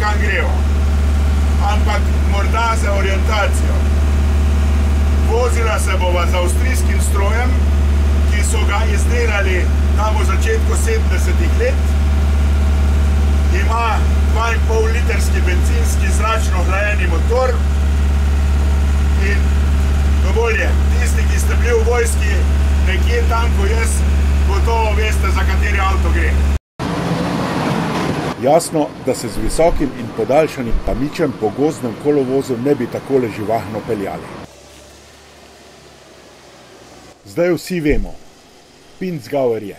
kam gremo. Ampak morda za orientacijo. Vozila se bova z avstrijskim strojem, ki so ga izdelali tam v začetku 70-ih let. Ima 2,5 litrski benzinski zračno hlajeni motor in dovolj je. Tisti, ki ste bili v vojski nekje tam, ko jaz, gotovo veste, za kateri avto gre. Jasno, da se z visokim in podaljšanim tamičem po gozdnem kolovozu ne bi takole živahno peljali. Zdaj vsi vemo, Pinzgauer je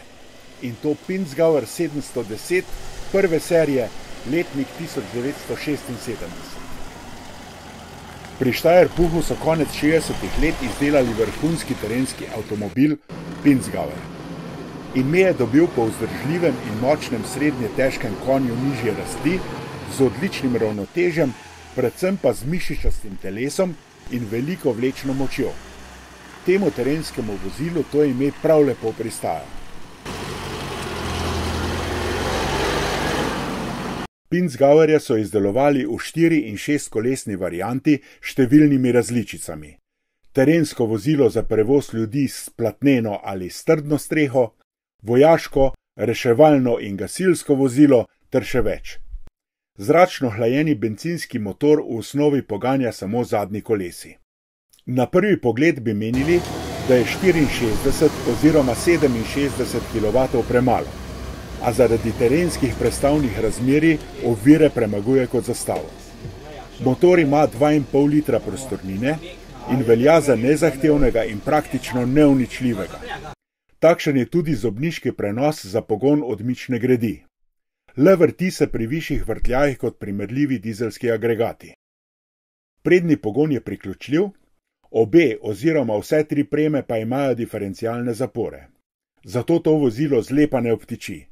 in to Pinzgauer 710 prve serije, letnik 1976. Pri Štajerpuhu so konec 60-ih let izdelali vrhunski terenski avtomobil Pinzgauer. Ime je dobil po vzdržljivem in močnem srednje težkem konju nižje rasti, z odličnim ravnotežjem, predvsem pa z mišičastim telesom in veliko vlečno močjo. Temu terenskemu vozilu to ime prav lepo pristaja. Pinzgauerje so izdelovali v 4 in 6 kolesni varianti s številnimi različicami. Terensko vozilo za prevoz ljudi s platneno ali strdno streho, vojaško, reševalno in gasilsko vozilo ter še več. Zračno hlajeni benzinski motor v osnovi poganja samo zadnji kolesi. Na prvi pogled bi menili, da je 64 oziroma 67 kW premalo, a zaradi terenskih prestavnih razmerij ovire premaguje kot zastavo. Motor ima 2,5 litra prostornine in velja za nezahtevnega in praktično neuničljivega. Takšen je tudi zobniški prenos za pogon odmične gredi. Le vrti se pri višjih vrtljajih kot primerljivi dizelski agregati. Prednji pogon je priključljiv, obe oziroma vse tri preme pa imajo diferencialne zapore. Zato to vozilo zlepa ne obtiči.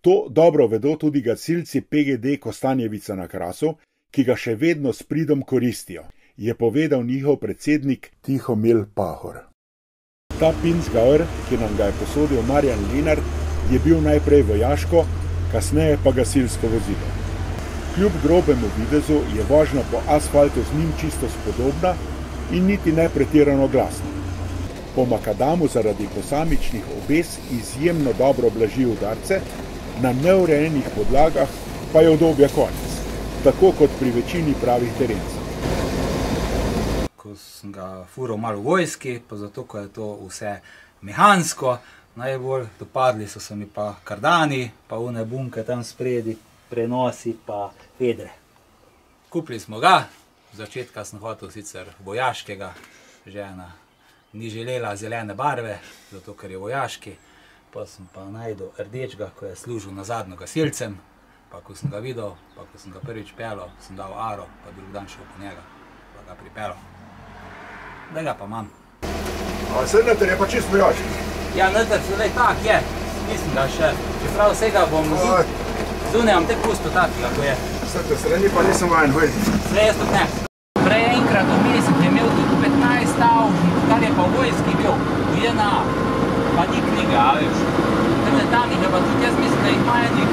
To dobro vedo tudi gasilci PGD Kostanjevica na Krasu, ki ga še vedno s pridom koristijo, je povedal njihov predsednik Tihomil Pahor. Ta Pinsgauer, ki nam ga je posodil Marjan Linard, je bil najprej vojaško, kasneje pa gasilsko vozilo. Kljub grobemu videzu je vožnja po asfaltu z njim čisto spodobna in niti ne pretirano glasna. Po makadamu zaradi posamičnih obes izjemno dobro blaži udarce, na neurejenih podlagah pa je obdobje konec, tako kot pri večini pravih terencev. Sem ga fural malo vojski, pa zato, ko je to vse mehansko, najbolj dopadli so se mi pa kardani, pa une bunke tam spredi, prenosi pa vedre. Kupili smo ga, v začetka sem hotel sicer vojaškega, žena ni želela zelene barve, zato ker je vojaški, pa sem pa najdel rdečega, ko je služil na zadnjo gasilcem, pa ko sem ga videl, pa ko sem ga prvič pelal, sem dal aro, pa drug dan šel po njega, pa ga pripelal. Da ga pa imam. A sednete je pa čist vojaški. Ja, noter sedaj tak je, nisem ga še, čeprav vsega bom zunaj vam tek pusto takega, ko je. Sedite strani pa nisem vajen hoditi. Sve jaz tudi ne. Prej enkrat v mesecu je imel tudi 15 stavb, kar je pa v vojski bil, v JNA, pa ni knjige, a veš. Tam je tam jih je pa tudi, jaz mislim, da jih ima enih,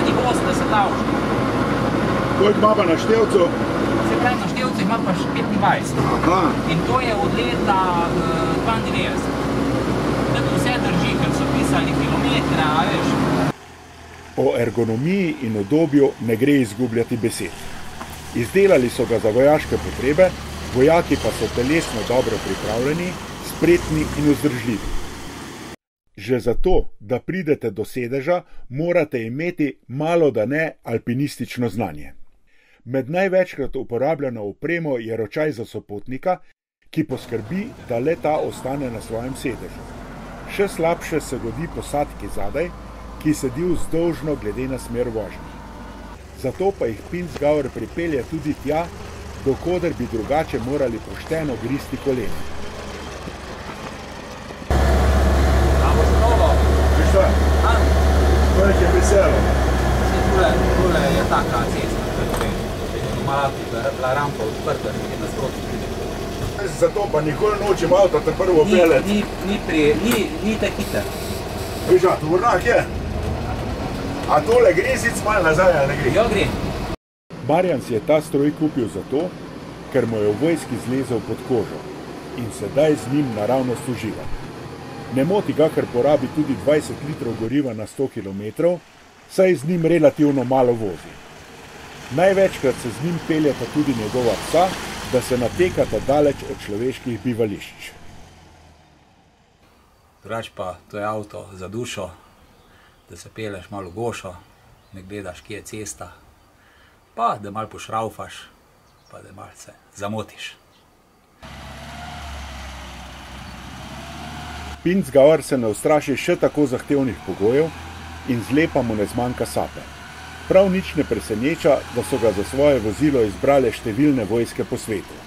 enih 80 stavb. Koliko ima pa na števcu? Se pravi, na števcih ima pa še 25. Aha, In to je od leta uh, 92. Tako vse drži, ker so pisali kilometre, a veš. O ergonomiji in udobju ne gre izgubljati besed. Izdelali so ga za vojaške potrebe, vojaki pa so telesno dobro pripravljeni, spretni in vzdržljivi. Že zato, da pridete do sedeža, morate imeti malo da ne alpinistično znanje. Med največkrat uporabljeno opremo je ročaj za sopotnika, ki poskrbi, da le ta ostane na svojem sedežu. Še slabše se godi posadki zadaj, ki sedi vzdolžno glede na smer vožnje. Zato pa jih Pinsgauer pripelje tudi tja, dokoder bi drugače morali pošteno gristi kolena. Imamo že novo. veš šta, A, to je veselo. se tule, tule je taka tako je. Malo bi bila rampa odprta, nekje nasproti pride. Zato pa nikoli nočem avto te prvo Ni, pelet. ni, ni, pri, ni, ni te hiter. Veš, a tovornjak je. A tole gre sic malo nazaj, ali ne gre? Jo gre, Marjan si je ta stroj kupil zato, ker mu je v vojski zlezel pod kožo in sedaj z njim naravnost uživa. Ne moti ga, ker porabi tudi 20 litrov goriva na 100 km, saj z njim relativno malo vozi. Največkrat se z njim peljeta tudi njegova psa, da se natekata daleč od človeških bivališč. Drugač pa to je avto za dušo, da se peleš malo gošo, ne gledaš, kje je cesta, pa da malo pošraufaš, pa da malo se zamotiš. Pincgauer se ne ustraši še tako zahtevnih pogojev in zlepa mu ne zmanjka sape. Prav nič ne preseneča, da so ga za svoje vozilo izbrale številne vojske po svetu.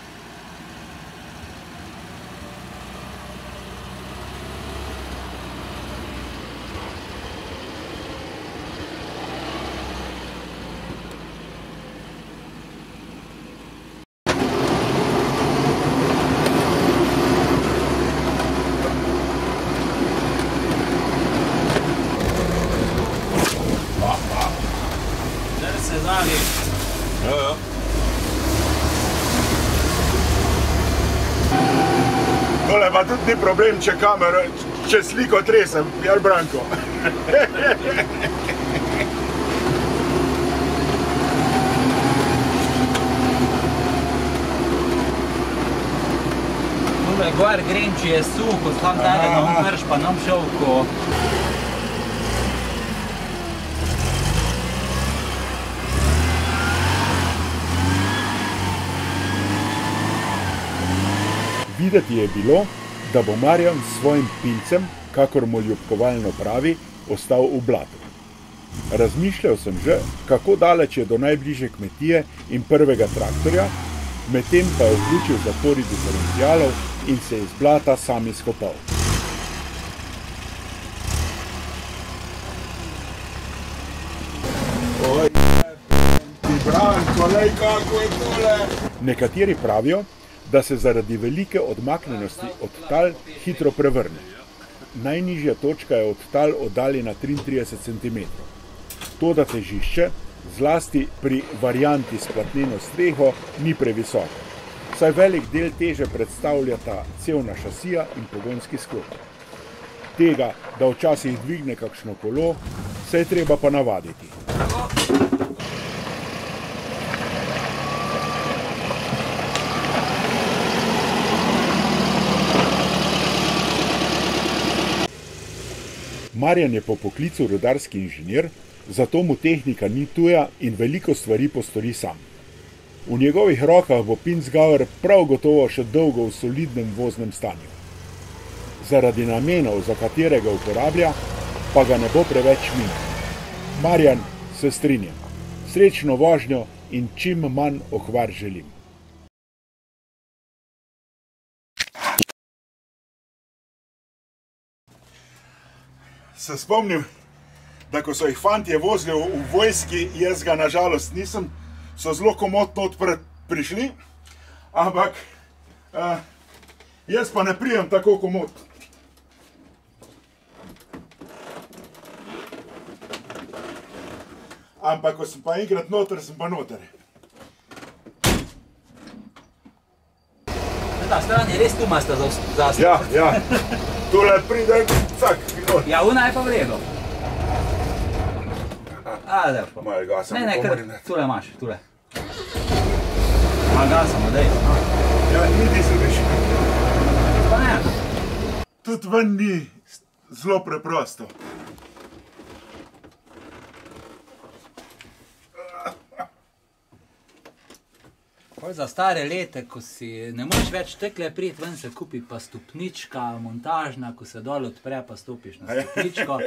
Zdaj se zavi. Tole pa tudi ni problem, če kamero, če sliko tresem, jel Branko? Tule gor grem, če je suho, tam tebe nam krš, pa nam šovko. Videti je bilo, da bo Marjan s svojim pincem, kakor mu ljubkovalno pravi, ostal v blatu. Razmišljal sem že, kako daleč je do najbližje kmetije in prvega traktorja, medtem pa je vključil zapori diferencialov in se iz blata sam izkopal. Nekateri pravijo, da se zaradi velike odmaknjenosti od tal hitro prevrne. Najnižja točka je od tal oddaljena 33 cm. Toda težišče, zlasti pri varianti s platneno streho, ni previsoko, saj velik del teže predstavljata cevna šasija in pogonski sklop. Tega, da včasih dvigne kakšno kolo, se je treba pa navaditi. Marjan je po poklicu rudarski inženir, zato mu tehnika ni tuja in veliko stvari postori sam. V njegovih rokah bo Pinsgauer prav gotovo še dolgo v solidnem voznem stanju. Zaradi namenov, za katerega uporablja, pa ga ne bo preveč minil. Marjan se strinja. Srečno vožnjo in čim manj okvar želim. Se spomnim, da ko so jih fantje vozili v, vojski, jaz ga nažalost nisem, so zelo komotno odprt prišli, ampak uh, jaz pa ne prijem tako komotno. Ampak ko sem pa enkrat noter, sem pa noter. Ta stran je res tu masta za, za Ja, ja. Tule pride vsak pilot. ja, una je pa v redu. A, pa. Malo gasa Ne, ne, kar, tule imaš, tule. Ma gasamo, dej. Ja, ni dizel več. Pa ne. Tudi ven ni zelo preprosto. Pol za stare lete, ko si ne moreš več tekle priti ven, se kupi pa stopnička, montažna, ko se dol odpre, pa stopiš na stopničko.